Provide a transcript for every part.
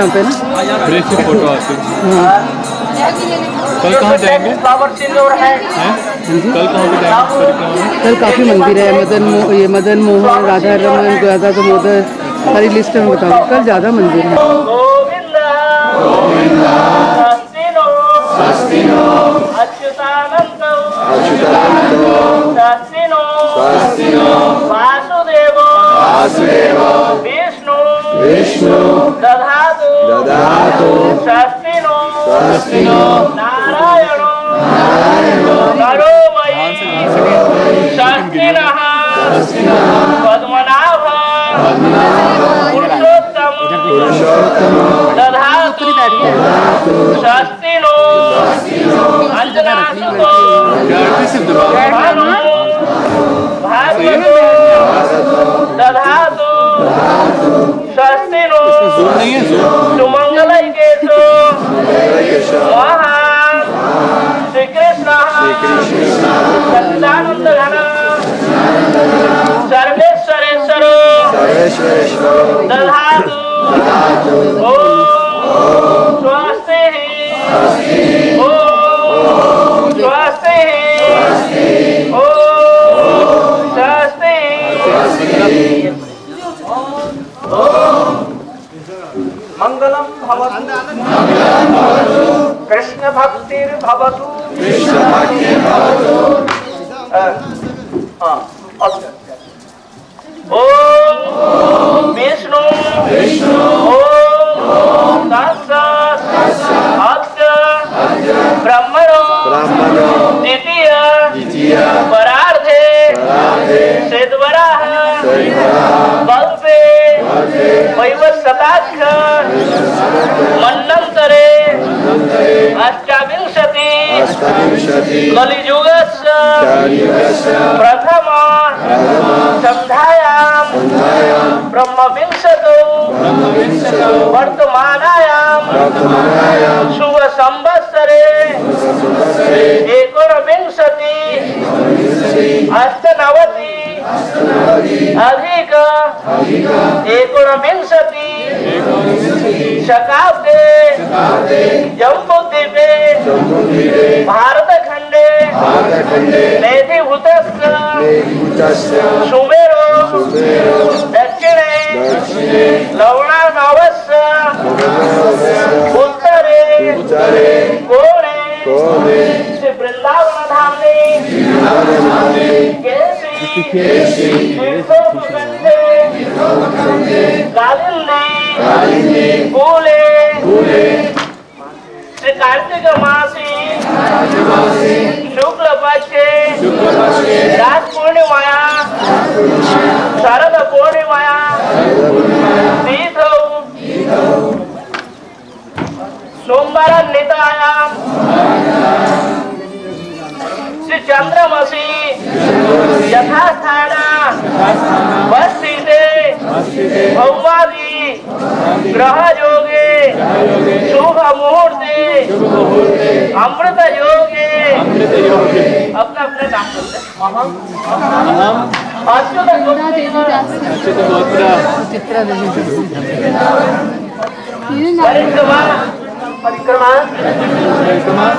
यहाँ पे ना फ्रेश फ़ोटो आती है हाँ कल कहाँ जाएँगे है हैं कल कहाँ जाएँगे कल काफ़ी मंदिर है मदन मो, ये मदन मोहन राधा रमन राधा दामोदर सारी लिस्ट में बताऊँ कल ज़्यादा मंदिर है गोविंद गोविंद स्वस्तिनो स्वस्तिनो नारायण नारायण करोमयि स्वस्तिनः पद्मनाभ पुरुषोत्तम दधातु स्वस्तिनो अंजनासुतो भागवतो दधातु ज़ोर नहीं है ज़ोर सुमंगलैकेशो महान श्री कृष्ण सच्चिदानंद घन। सर्वेश्वरेश्वर। दधातु ओम भवतु। ओम विष्णु। ओम ब्रह्मणो। द्वितीय। द्वितीय। परार्धे सिद्धवराह कल्पे वैवस्वताख्य मन्वन्तरे अष्टाविंशति। कलियुगस्य। प्रथम। सन्ध्यायां ब्रह्मविंशतौ। वर्तमानायां शुभ संवत्सरे एकोनविंशति। अष्टनवति। अधिक एकोनविंशति शताब्दे जम्बूद्वीपे भारतखण्डे मेधिभूतस्य सुमेरो दक्षिणे लवणानवस्य उत्तरे कोणे श्री वृंदावन धामने कार्तिक मासी शुक्ल पक्षे रात पूर्णिमाया शरद पूर्णिमाया तीर्थौ सोमवार नितायाम श्री चंद्रमसी। यथास्थाना। भौमादि। ग्रह योगे शुभ मुहूर्ते अमृत योगे अपना अपना नाम करते अच्युत अच्युत गोत्रा। परिक्रमा परिक्रमा परिक्रमा।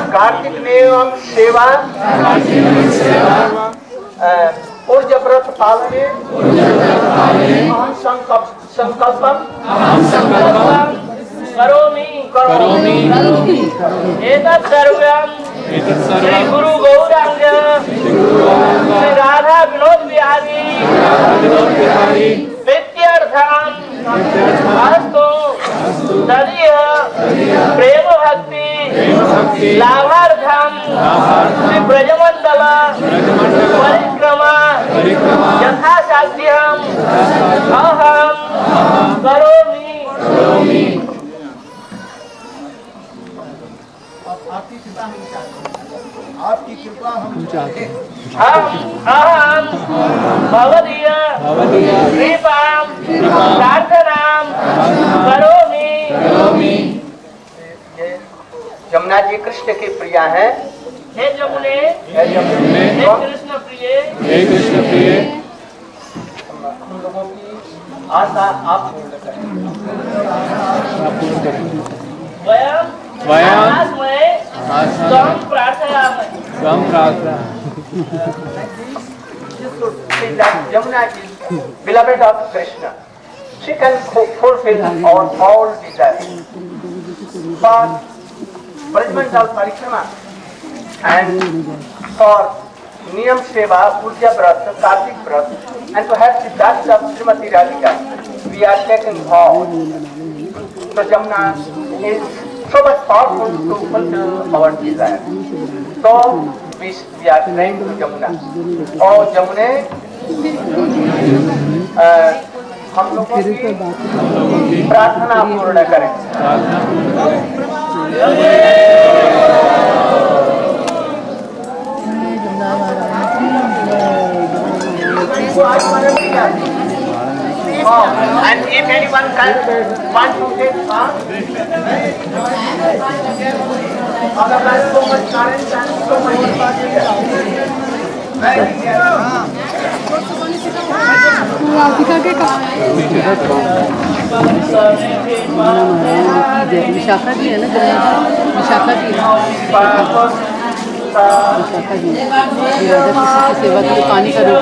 कार्तिक नियम सेवा। अ, ऊर्ज व्रत पालने संकल्प संकल्पम करोमि करोमि। एतत् सर्वं श्री गुरु गौरांग श्री राधा विनोद बिहारी। विद्यार्थम अस्तु। तदीय प्रेम भक्ति लाभार्थम श्री ब्रजमंडल परिक्रमा यथासाध्यम अहम करोमि हम अहम भवदीय कृपां प्रार्थनां करोमि यमुना जी कृष्ण की प्रिया है हे जमुने हे यमुने हे कृष्ण प्रिय हे कृष्ण प्रिय हम लोगों की आशा आप पूर्ण करें वयम स्वम प्रार्थना You should see that Yamuna is beloved of Krishna. She can fulfill our all desires. For Brajman of Parikrama and for Niyam Seva, Purja Vrat, Kartik Vrat, and to have the dust of Srimati Radhika, we are taken all. So Jamuna is so much powerful to fulfill our desire. So we, we are praying to Jamuna. Oh Jamune, अ, हम लोगों की प्रार्थना पूर्ण करें Oh, and if anyone can want to take part, otherwise so much current and so much Radhika के विशाखा जी है ना विशाखा जी। विशाखा जी। राधा कृष्ण की सेवा के लिए पानी का रूप।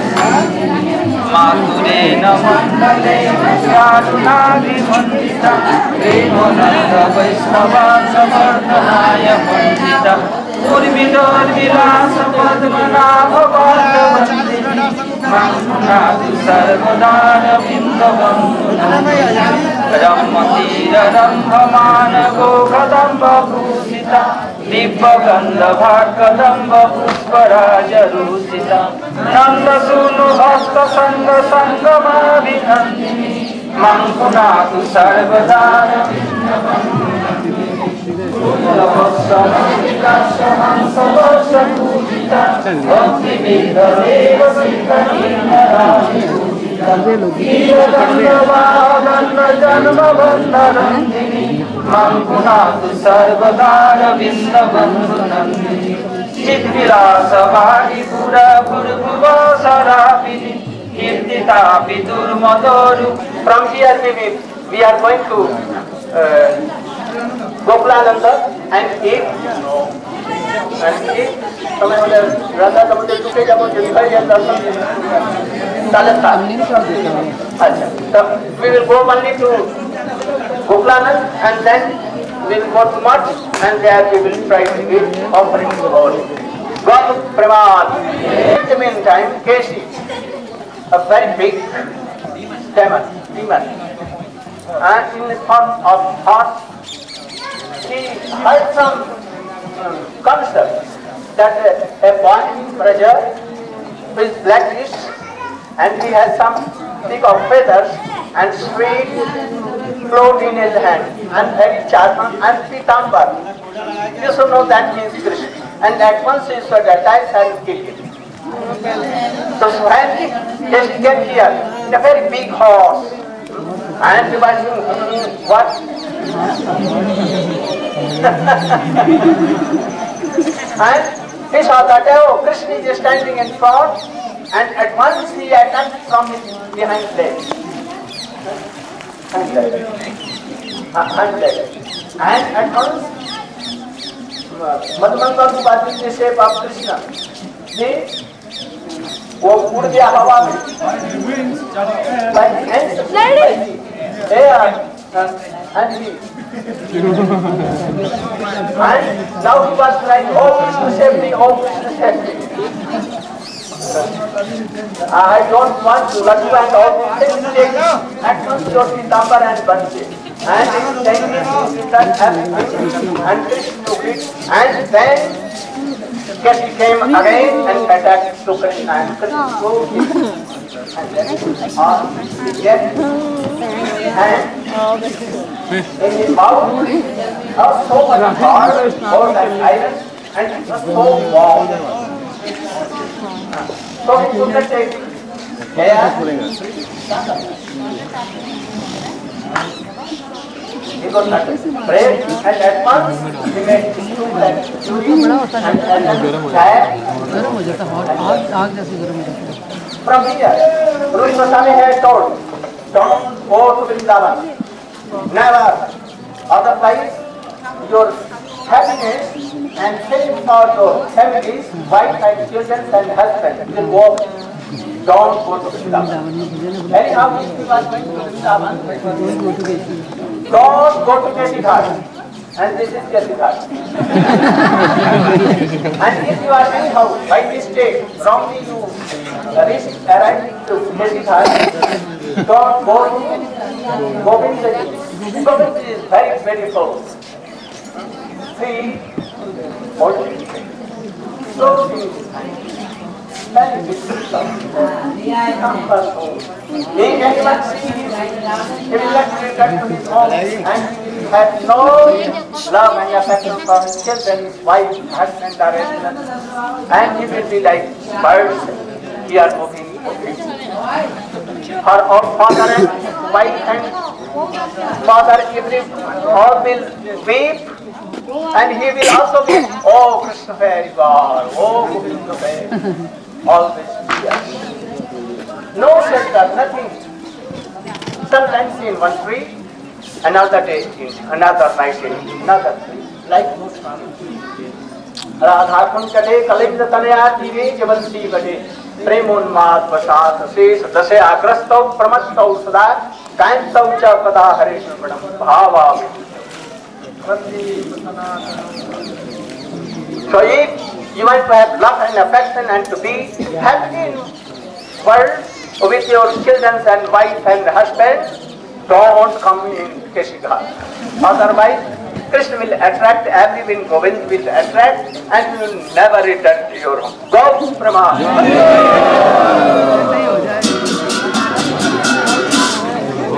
মাতুরে নমন্দলে কারুণাভি মন্দিতা প্রেমনন্দ বৈষ্ণবা সমর্থনায় মন্দিতা উর্মিদোর বিলাস পদ্মনাভ বর্ধবন্দিনী মাংনাথ সর্বদার বিন্দবন্ধু রম্মতির রম্ভমান গোখদম্ব ভূষিতা दिव्यगन्धभाकदम्ब पुष्पराजरूषिता नन्दसूनु हस्तसङ्ग सङ्गमाभिनन्दिनी मङ्कुनाथु सर्वदा मङ्कुनाथु सर्वदारविन्दबन्धुनन्दिनी चिद्विलासवारिपुरा भुर्भुवसरापिनि कीर्तितापि दुर्मदोरु From here we, will, we are going to uh, Gokulananda and eat and eat તમે ઓલે રાધા તમને ચૂકે જાવ જે થઈ જાય દર્શન ચાલે हमने नहीं कर देता है अच्छा so we will go only to Gokulanand and then will go to Mutt and there we will try to give offering to God. God Praman. In the meantime, Keshi, a very big demon, demon, and in the form of horse, he had some um, concept that a, a boy, Praja, is blackish and he has some stick of feathers and sweet float in his hand and very charming and pitambar. You should know that means Krishna. And at once he should attack and kill him. So he just came here in a very big horse and he was saying, "Hmm, what? and he saw that oh, Krishna is standing in front and at once he attacked from his behind leg. Hind leg. Uh, hind leg. And at once Madhumangal की बात की shape of जी वो उड़ गया हवा में Krishna. uh, and now he was like, oh, safety, oh, safety. Uh, I don't want you and all things take. At your number and Bansi. And he saying this, that. Everything and Krishna and then Kashi came again and attacked to Krishna and Krishna. And then in his mouth was so much hard, than iron and it was so warm. He got that bread and at once he made stew and गर्म हो जाता है आग आग जैसे गर्म हो जाता है from here. Rupa Goswami had told, don't go to Vrindavan. Never. Otherwise, your happiness and same sort of families, wife and children and husband will walk down go to Vrindavan. Anyhow, if you are going to Vrindavan, don't go to Kedikar. And this is Kedikar. And if you are anyhow by mistake, wrongly you reach arriving to Kedikar, don't go to Govindaji. Govindaji is very very close. See, multiplication. So very beautiful. Being anyone see his, return to his home and he have no love and affection for his children, wife, husband or. And he will be like birds here moving. Her own father and wife and father every all will weep and he will also be, oh Krishna God, oh Govinda very, always here. No shelter, nothing. Sometimes in one tree, another day in another night in another tree, like Goswami. Radha कुंचले Kalind Tanaya जीवे जवंती बने प्रेमोन्माद वशात शेष दशे आग्रस्तौ प्रमत्तौ सदा कांतौ च कदा हरे श्रवणम भावा So if you want to have love and affection and to be happy in world with your children and wife and husband, don't come in Keshighat. Otherwise, Krishna will attract, everyone Govind will attract and you will never return to your home. Go Brahma.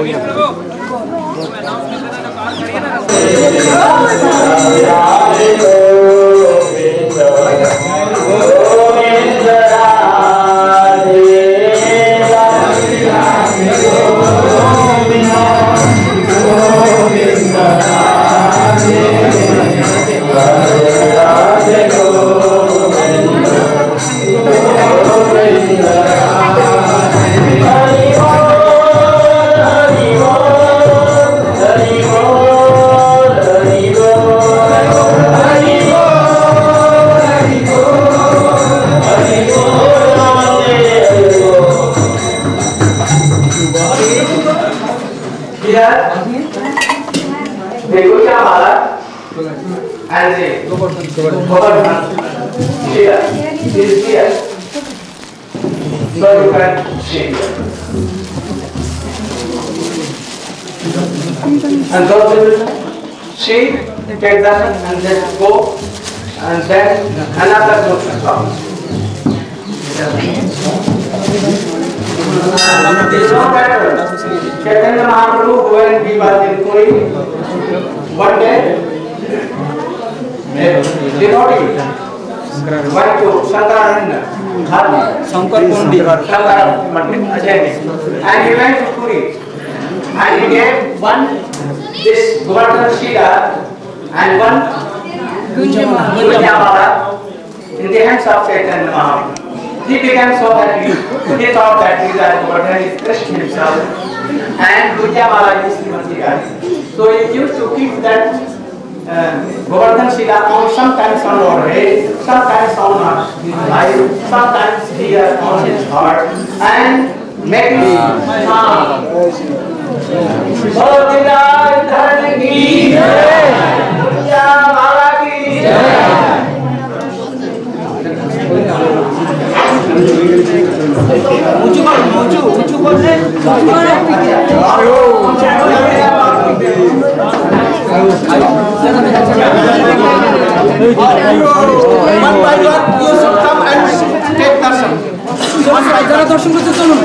नहीं Oh, my God. Here. So. And those will see, take that and then go and then another motion comes. Chaitanya Mahaprabhu when he was in Puri, one day, Mandir, Ajay, and he went to Puri, and he gave one this Govardhan Shila and one Gunjamala in the hands of Chaitanya Mahaprabhu. He became so happy. He thought that he that Govardhan is Krishna himself and Gunjamala is Srimati. So he used to keep that uh, Govardhan Shila on sometimes on our head, sometimes on our life, sometimes here on his heart, and making uh, बोलो विराज धरण की दुनिया माला की One by one, you should come and take darshan. যারা দর্শন করতে চলুন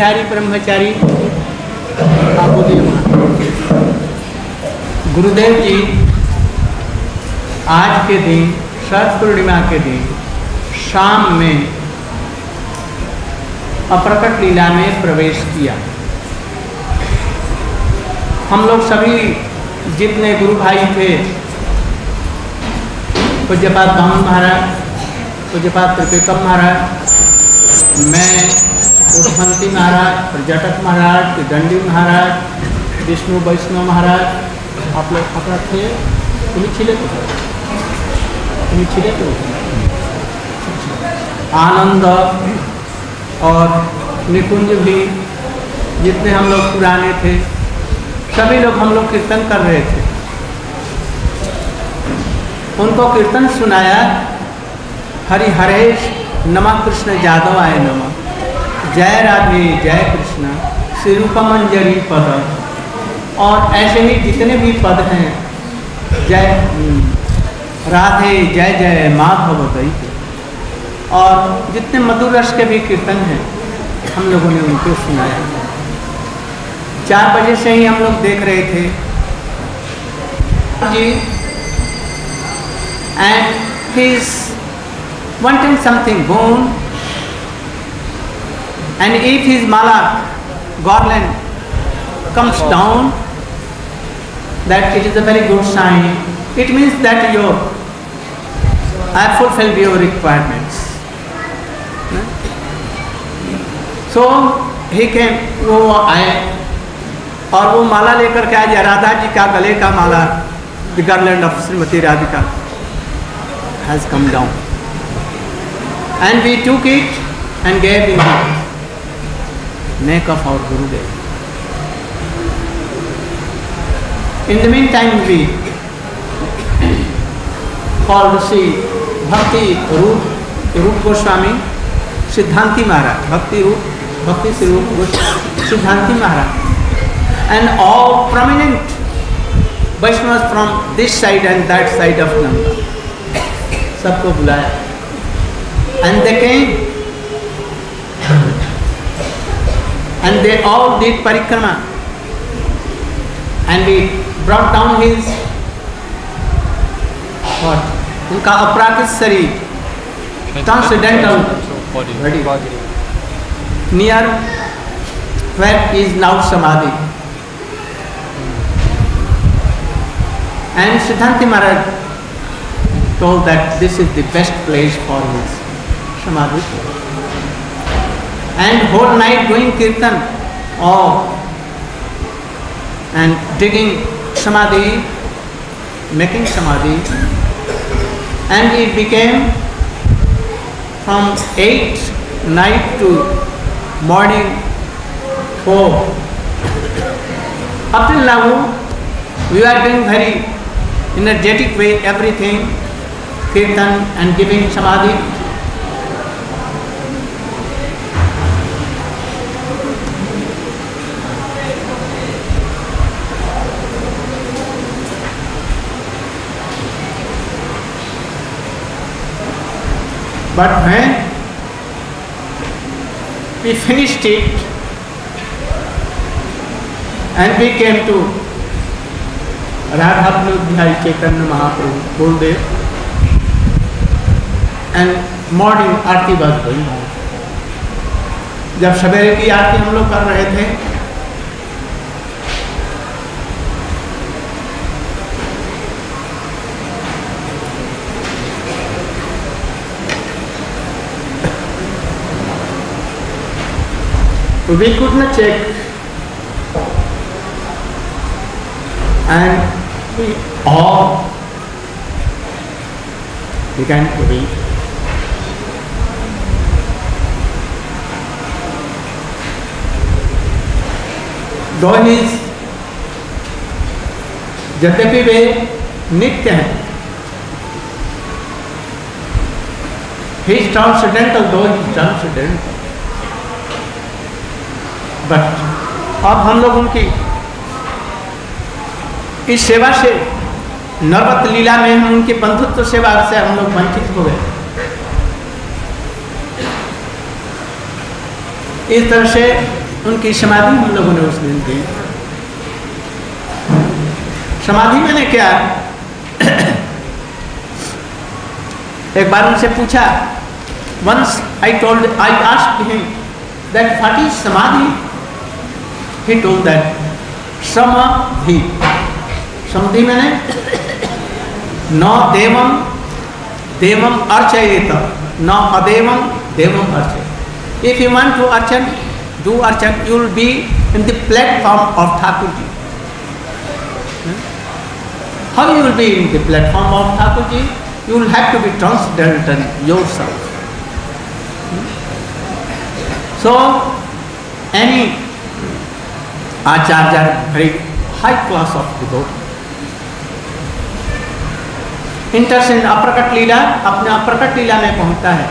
बिहारी ब्रह्मचारी गुरुदेव जी, आज के दिन, शरद पूर्णिमा के दिन, शाम में अप्रकट लीला में प्रवेश किया। हम लोग सभी जितने गुरु भाई थे पूज्यपात दामन महाराज पूज्यपात त्रिपेकम महाराज, मैं पुष्पंती महाराज प्रजाटक महाराज दंडी महाराज, विष्णु, वैष्णव महाराज आप लोग अपना थे तुम्हें छिले तो तुम्हें छिले तो आनंद और निकुंज भी जितने हम लोग पुराने थे, सभी लोग हम लोग कीर्तन कर रहे थे। उनको कीर्तन सुनाया हरि हरेश नमा कृष्ण यादव आए नमा। जय राधे, जय कृष्ण श्री रूपमंजरी पद। और ऐसे ही जितने भी पद हैं, जय राधे, जय जय, माधव दैत्य। और जितने मधुर रस के भी कीर्तन हैं, हम लोगों ने उनको सुनाया। चार बजे से ही हम लोग देख रहे थे। जी। And he is wanting something bone and if his mala garland comes down that it is a very good sign it means that you have fulfilled your requirements सो ही केम वो आए और वो माला लेकर के आज राधा जी का गले का माला the garland of Shrimati Radhika has come down and we took it and gave in of our Gurudev in the mean time we called Shri Bhakti Rup Rup Goswami Siddhanti महाराज भक्ति रूप भक्ति Shri Rup Goswami Siddhanti Maharaj and all prominent Vaishnavas from this side and that side of Nanda सबको बुलाया and they came. and they all did parikrama and we brought down his what उनका अपराकृत शरीर transcendental body near where is now samadhi and Siddhanti Maharaj told that this is the best place for his samadhi and whole night doing kirtan oh and digging samadhi making samadhi. And it became from 8 night to morning 4 up till now we are doing very energetic way everything kirtan and giving samadhi but when we finished it and we came to Radha Bhai Chaitanya Mahaprabhu Gurudev and morning aarti was going on. जब सवेरे की आरती हम लोग कर रहे थे we could not check and we all began to read. Is यद्यपि वे नित्य हैं he is transcendental though he is transcendental but अब हम लोग उनकी इस सेवा से, नरवत लीला में हम उनके बंधुत्व सेवा से हम लोग वंचित हो गए। इस तरह से उनकी समाधि हम लोगों ने उस दिन दी। समाधि मैंने क्या? एक बार उनसे पूछा once I told I asked him that what is samadhi? He told that samadhi samadhi मैंने न देवम देवम अर्चयेत न अदेवम देवम अर्चय if you want to archan do archan you will be in the platform of Thakurji how you will be in the platform of Thakurji you will have to be transcendental yourself so any acharya, very high class of devotee. इंटरसेंड अप्रकट लीला अपने अप्रकट लीला में पहुँचता है।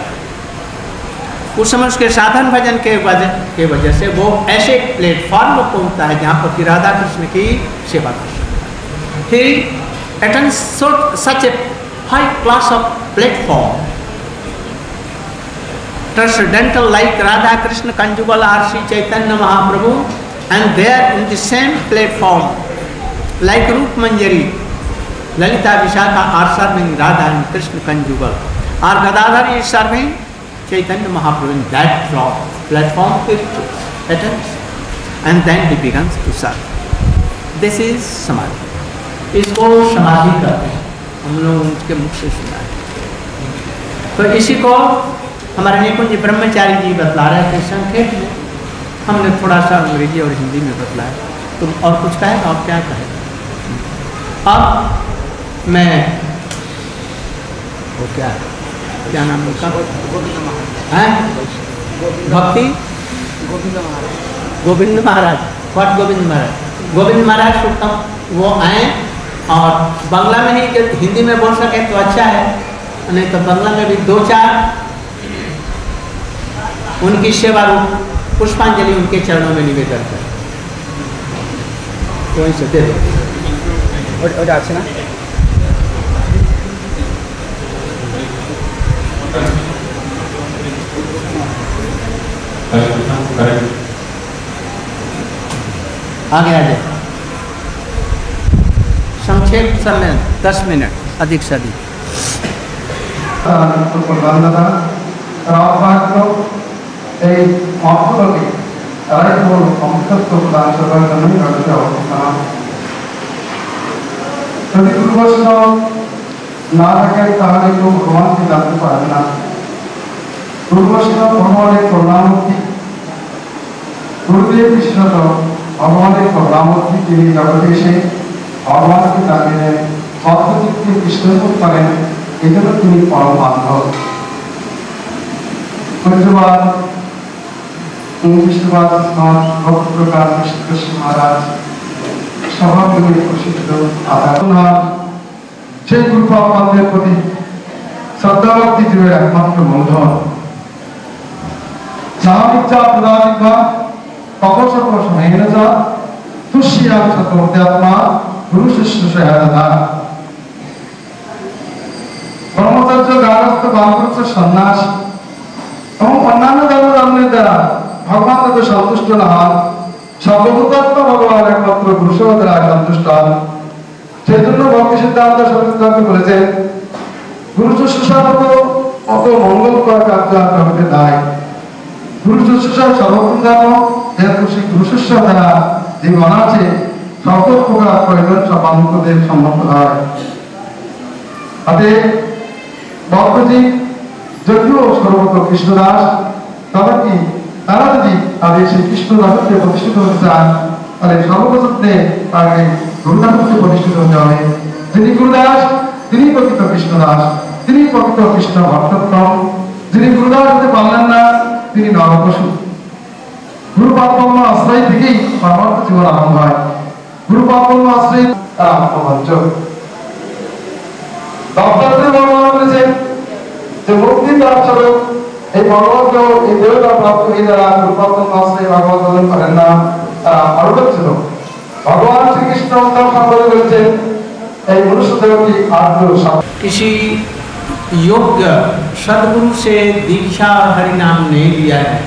उस समय उसके साधन भजन के वजह के वजह से वो ऐसे प्लेटफॉर्म पर पहुँचता है जहाँ पर राधा कृष्ण की सेवा कर सकता है। Such a high class of platform like Radha Krishna conjugal or Sri Chaitanya Mahaprabhu and there in the same platform like Roop Manjari, Lalita Vishaka are serving Radha and Krishna conjugal or Gadadhar is serving Chaitanya Mahaprabhu in that platform it attends and then he begins to serve. This is Samadhi. इसको समाधि कहते हैं हम लोग उनके मुख से सुना है तो इसी को हमारे निकुंज ब्रह्मचारी जी बतला रहे थे संक्षेप में हमने थोड़ा सा अंग्रेज़ी और हिंदी में बतलाया। तुम और कुछ कहेगा और क्या कहेगा अब मैं वो क्या क्या नाम उसका? हैं? भक्ति? गोविंद महाराज। वट गोविंद महाराज गोविंद महाराज सुनता वो आए, और बांग्ला में ही हिंदी में बोल सके तो अच्छा है, नहीं तो बांग्ला में भी दो चार उनकी सेवा रूप पुष्पांजलि उनके चरणों में निवेदन कर। तो आगे आ जाए संक्षेप समय, दस मिनट, अधिक से अधिक। को মহত্বকে তারাই কেবল অমৃতত্ব প্রদান করবার জন্যই জগতে অবস্থান। যদি গুরু বৈষ্ণব না থাকেন তাহলে কেউ ভগবানকে জানতে পারবে না। গুরু বৈষ্ণব ভগবানের করুণামূর্তি, তিনি জগতে এসে বিষ্ণুবাদ ভক্ত প্রকাশ কৃষ্ণ মহারাজ সভাগুলি প্রসিদ্ধ আধার সেই গুরুপাদের প্রতি শ্রদ্ধাভক্তি জীবের একমাত্র মূলধন। সাহাবিচ্ছা প্রদানিকা কপসক সমেনজা তুষ্যাম সতোদ্যাত্মা গুরু শিষ্য সহায়তা ব্রহ্মচর্য গারস্থ বামপুরুষ সন্ন্যাস এবং অন্যান্য ধর্মের দ্বারা ভগবান তাদের সন্তুষ্ট না হন, সর্বভূতাত্ম ভগবান একমাত্র পুরুষের দ্বারা সন্তুষ্ট হন। সেই জন্য ভক্তি সিদ্ধান্ত সিদ্ধান্ত করেছেন গুরু শুশ্রূষার অত মঙ্গলকর কার্য আর নাই। গুরু শুশ্রূষার সর্বপ্রথম ধর্ম যেহেতু সেই গুরু শুশ্রূষা দ্বারা মন আছে সকল প্রকার প্রয়োজন সম্মত হয়। অতএব, ভক্তজি, যদিও সর্বত কৃষ্ণদাস, তবে কি তারা যদি তাদের সেই কৃষ্ণদাসকে প্রতিষ্ঠিত হতে চান, তাহলে সর্বপ্রথমে তাকে গুরুদাসকে প্রতিষ্ঠিত হতে হবে। যিনি গুরুদাস, তিনি প্রকৃত কৃষ্ণদাস, তিনি প্রকৃত কৃষ্ণ ভক্তক্রম যিনি গুরুদাস হতে পারলেন না, তিনি নরপশু। গুরু আশ্রয় থেকেই পরমার্থ জীবন আরম্ভ হয়। গুরু আশ্রয় তারা ভগবান বলেছেন যে মুক্তি এই ভগবত এই দেবতা প্রাপ্ত এই দ্বারা রূপাত্ম আশ্রয় ভগবত বদন করেন না তারা অরূপ ছিল ভগবান শ্রীকৃষ্ণ উত্তম সম্পর্কে বলেছেন এই মনুষ্য দেহটি আর্দ্র किसी योग्य सदगुरु से दीक्षा और हरि नाम नहीं लिया है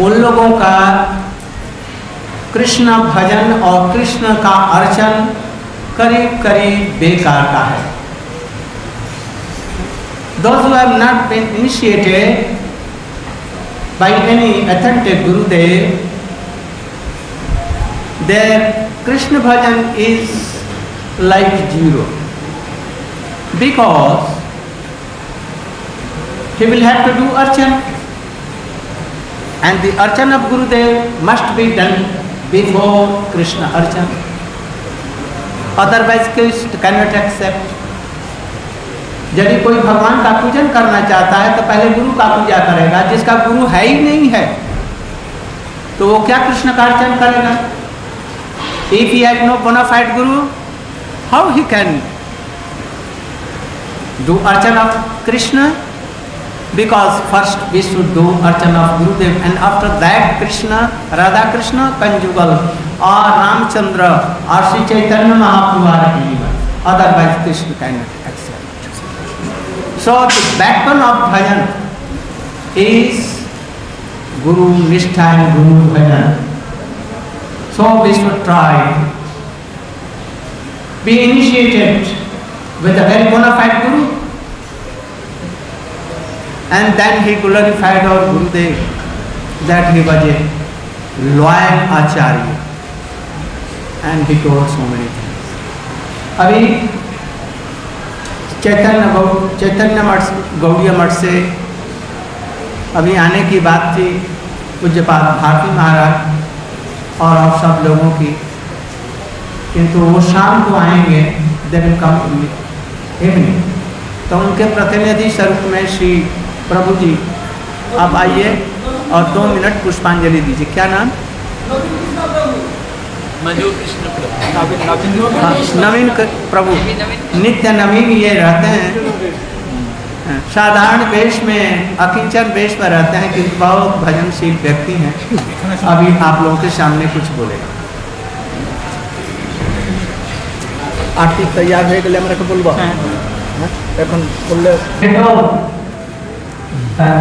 उन लोगों का कृष्ण भजन और कृष्ण का अर्चन करीब करीब बेकार का है Those who have not been initiated by any authentic Gurudev, their Krishna bhajan is like zero. Because he will have to do archan. And the archan of Gurudev must be done before Krishna archan. Otherwise Krishna cannot accept यदि कोई भगवान का पूजन करना चाहता है तो पहले गुरु का पूजा करेगा। जिसका गुरु है ही नहीं है तो वो क्या कृष्ण का अर्चन करेगा? If you know bona fide guru how he can do archan of Krishna? Because first we should do archan of Gurudev and after that Krishna, Radha Krishna, conjugal, और रामचंद्र, और Shri Chaitanya Mahaprabhu otherwise Krishna can accept So the backbone of bhajan is Guru Nishtha and Guru Bhajan. So we should try be initiated with a very bona fide Guru and then he glorified our Gurudev that he was a loyal Acharya and he told so many things. अभी चैतन्य चैतन्य मठ, गौड़िया मठ से अभी आने की बात थी पूज्यपाल भारती महाराज और आप सब लोगों की। किंतु वो शाम को आएँगे देन कम इवनिंग तो उनके प्रतिनिधि स्वरूप में श्री प्रभु जी, आप आइए और दो मिनट पुष्पांजलि दीजिए। क्या नाम? हाँ, नवीन क- प्रभु नित्य नवीन ये रहते हैं हाँ, साधारण वेश में अकिंचन वेश में रहते हैं किंतु बहुत भजनशील व्यक्ति हैं अभी आप लोगों के सामने कुछ बोलेगा আর্থিক তৈয়ার হয়ে গেলে আমরা একটু বলবো হ্যাঁ এখন বললে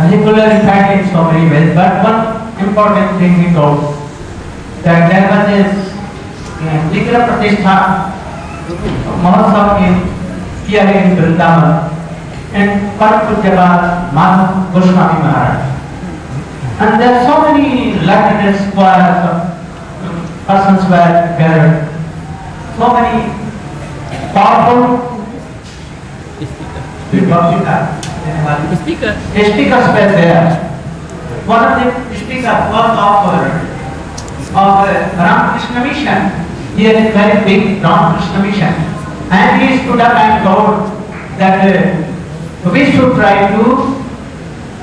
he clarified it so very well, but one important thing he told that there was a uh, Mahotsav in here in Vrindavan and Parapujyabad Madhav Goswami Maharaj. And there are so many learned squares of persons were gathered, so many powerful Speaker. Speakers were there. One of the speakers was of, uh, of uh, Ramakrishna Mission. He had a very big Ramakrishna Mission. And he stood up and told that uh, we should try to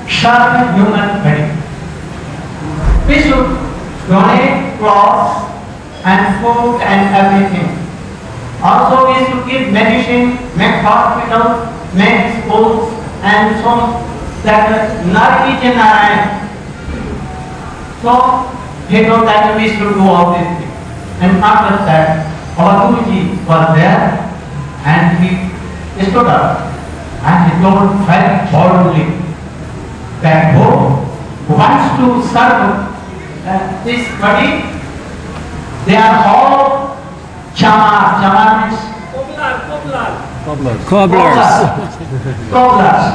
serve human being. We should donate clothes and food and everything. Also we should give medicine, make hospitals, make schools and so that Nar is a. So he told that we should do all these things. And after that, our Guruji was there and he stood up and he told very boldly that who wants to serve uh, this body, they are all chamar. Chamar means Cobblers. Cobblers.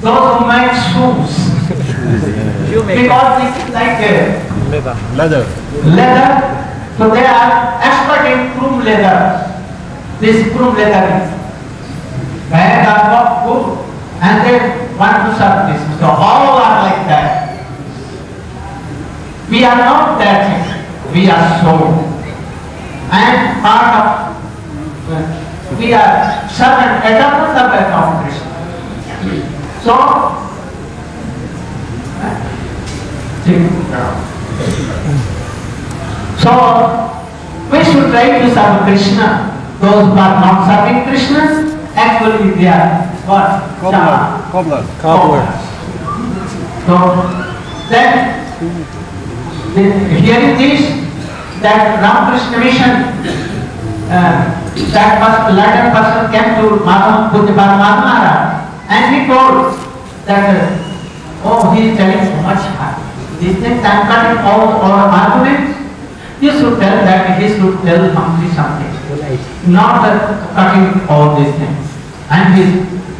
Those who make shoes. because this is like a Leather. leather, so they are expert in chrome leather. This chrome leather is bad not good, and they want to serve this. So all are like that. We are not that. We are soul. And part of uh, we are servant, eternal servant of Krishna. So, so we should try to serve Krishna. Those who are not serving Krishna, actually they are what? Chama. Cobbler. Cobbler. So then, the- hearing this, that Ramakrishna mission, uh, that first latter person came to Madhav Pujapad Maharaj and he told that, uh, oh, he is telling so much. These things I am cutting all our arguments. You should tell that he should tell humbly something, not that cutting all these things. And he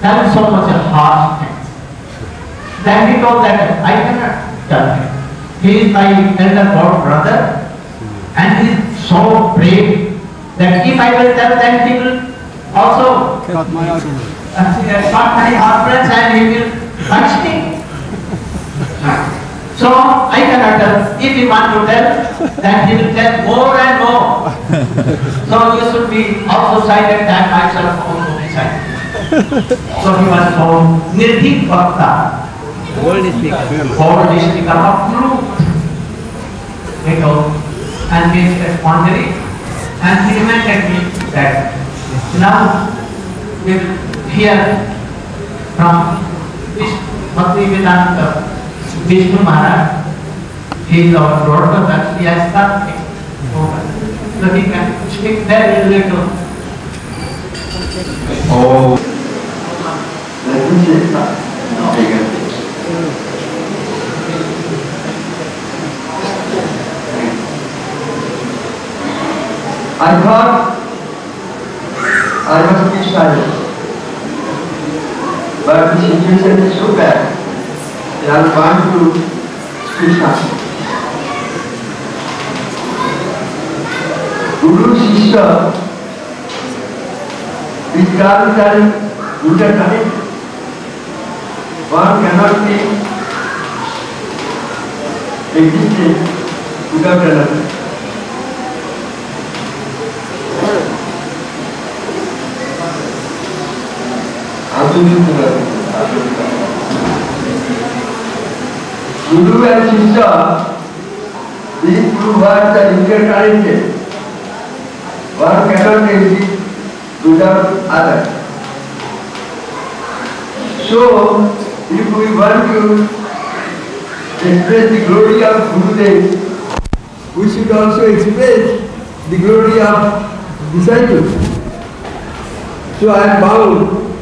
telling so much harsh things. Then he told that I cannot tell him. He is my elder brother and he is so brave that if I will tell then he will also Cut my argument. uh, cut my arguments and he will punch me. So I cannot tell. If he want to tell, then he will tell more and more. so you should be also silent and myself also be silent. so he was so Nirdik Bhakta. World speaker. Bold speaker of truth. Rico and he is a and he reminded me that now we hear from this Bhakti Vedanta He has something over. So he can speak very little. Oh. Let me say that. Okay. I thought I must be silent. But the situation is so bad that I want to something. Guru Sisha Vikarutari Udatari one cannot be existing without another. Guru and Shishya, these two words are interconnected. One cannot exist without other. So, if we want to express the glory of Gurudev, we should also express the glory of disciples. So I am bound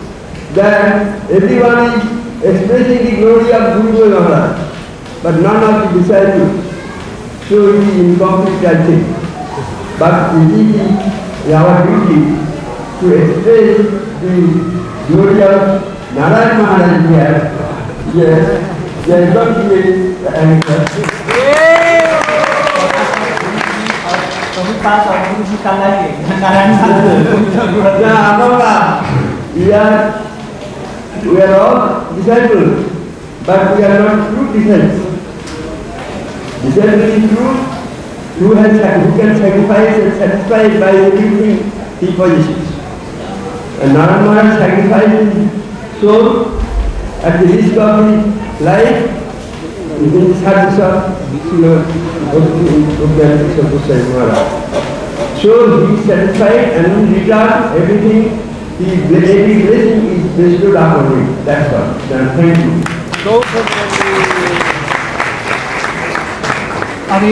that everyone is expressing the glory of Guru Maharaj, But none of the disciples showed in conflict and. But we did it our duty to explain the glory of Narayan Maharaj here. Yes, there is not really the answer. pass or you can it. Yeah, we are all disciples, but we are not true disciples. Is true, who has who can sacrifice and satisfied by everything he possesses. And Narayana sacrificed his soul at the risk of his life in the service of Bhakti. So he is satisfied and in return everything, he, every blessing is bestowed upon him. That's all. Then thank you. Uh,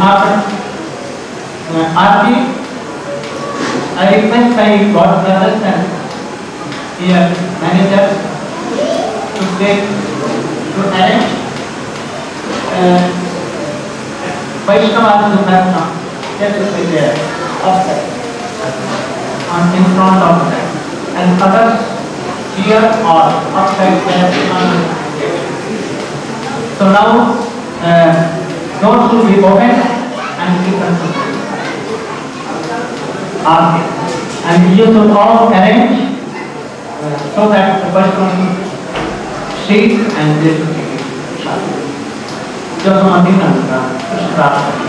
after uh, Aarti, I request my God brothers and here managers to take to arrange uh, Vaishnava Dukhatma, that will be there, outside, on in front of them. And others here or outside there So now, uh, doors will be open and proceed. Okay. And you should all arrange uh, so that the person seat and they sudah mengambil angka terus